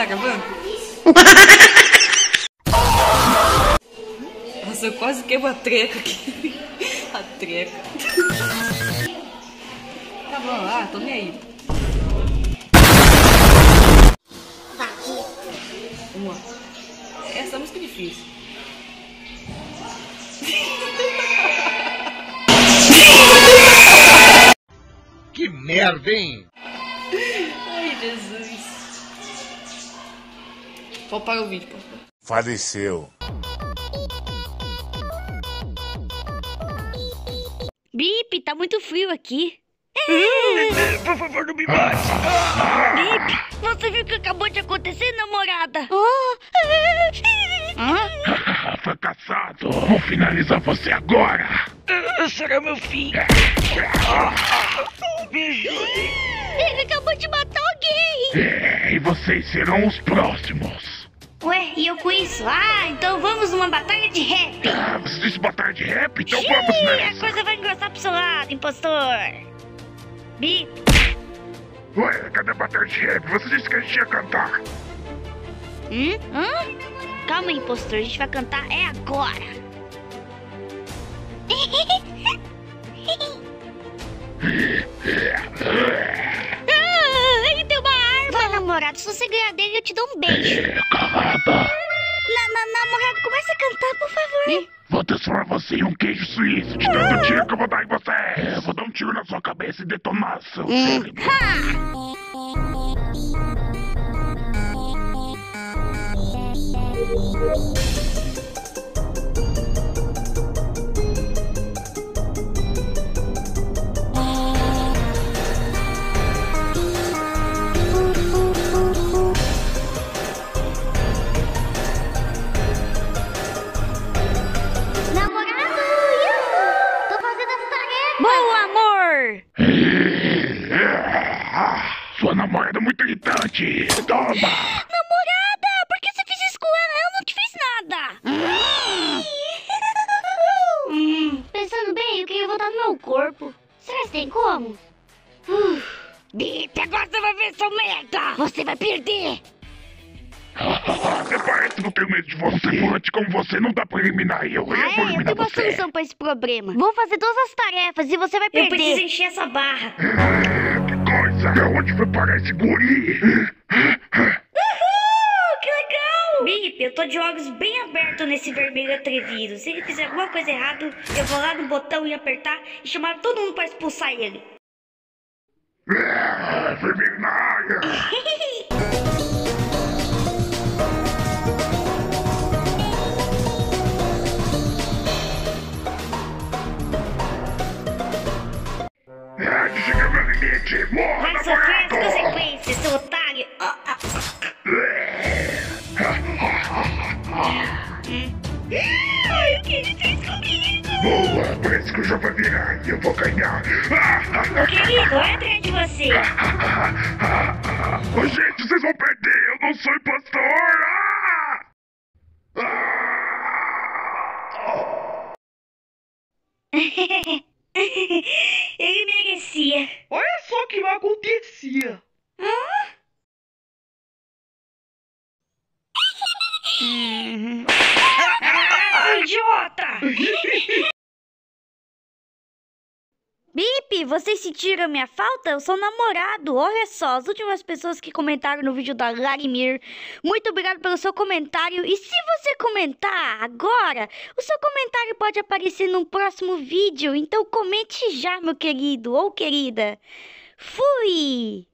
Tá gravando? Nossa, eu quase queimo a treca aqui. A treca. Tá bom, ah, tô nem aí. Uma. Essa música é difícil. Que merda, hein? Ai, Jesus. Pode parar o vídeo, pode. Faleceu. Bip, tá muito frio aqui. Por favor, não me mate. Bip, você viu o que acabou de acontecer, namorada? Hã? Foi caçado. Vou finalizar você agora. Será meu fim. Me ajude. Ele acabou de matar alguém. É, e vocês serão os próximos. E eu com isso? Ah, então vamos numa batalha de rap. Ah, você disse batalha de rap? Então Ih, vamos a nessa. coisa vai engrossar pro seu lado, impostor. Bip, Ué, cadê a batalha de rap? Você disse que a gente ia cantar. hum? Hã? Calma, impostor, a gente vai cantar é agora. ah, ele tem uma arma. Vai, namorado, se você ganhar dele, eu te dou um beijo. Calada. Na, na, namorado, começa a cantar, por favor. Vou transformar você em um queijo suíço de tanto tiro que eu vou dar em você. É, vou dar um tiro na sua cabeça e detonar seu cérebro. Ha! Bom, amor. Sua namorada é muito irritante. Toma. Namorada, por que você fez isso com ela? Eu não te fiz nada. Pensando bem, eu queria voltar no meu corpo. Será que tem como? Bip, agora você vai ver seu merda! Você vai perder! Eu tenho medo de você. Forte como você não dá pra eliminar eu. Eu vou Ah, é, eu eliminar tenho uma solução pra esse problema. Vou fazer todas as tarefas e você vai perder. Eu preciso encher essa barra. Ah, Que coisa. De onde foi parar esse guri? que legal! Bip, eu tô de olhos bem abertos nesse vermelho atrevido. Se ele fizer alguma coisa errada, eu vou lá no botão e apertar e chamar todo mundo pra expulsar ele. Ah, Vermelho na área. Vai sofrer as consequências, seu otário! Ai, o que ele fez comigo? Boa, parece que o jogo vai virar e eu vou ganhar. Ô, querido, olha atrás de você. Gente, vocês vão perder. Eu não sou impostor. Ah! Ah! ele merecia. Olha só o que acontecia. Ah, idiota! Bip, vocês sentiram minha falta? Eu sou namorado. Olha só, as últimas pessoas que comentaram no vídeo da Larimir. Muito obrigado pelo seu comentário. E se você comentar agora, o seu comentário pode aparecer num próximo vídeo. Então comente já, meu querido ou querida. Fui!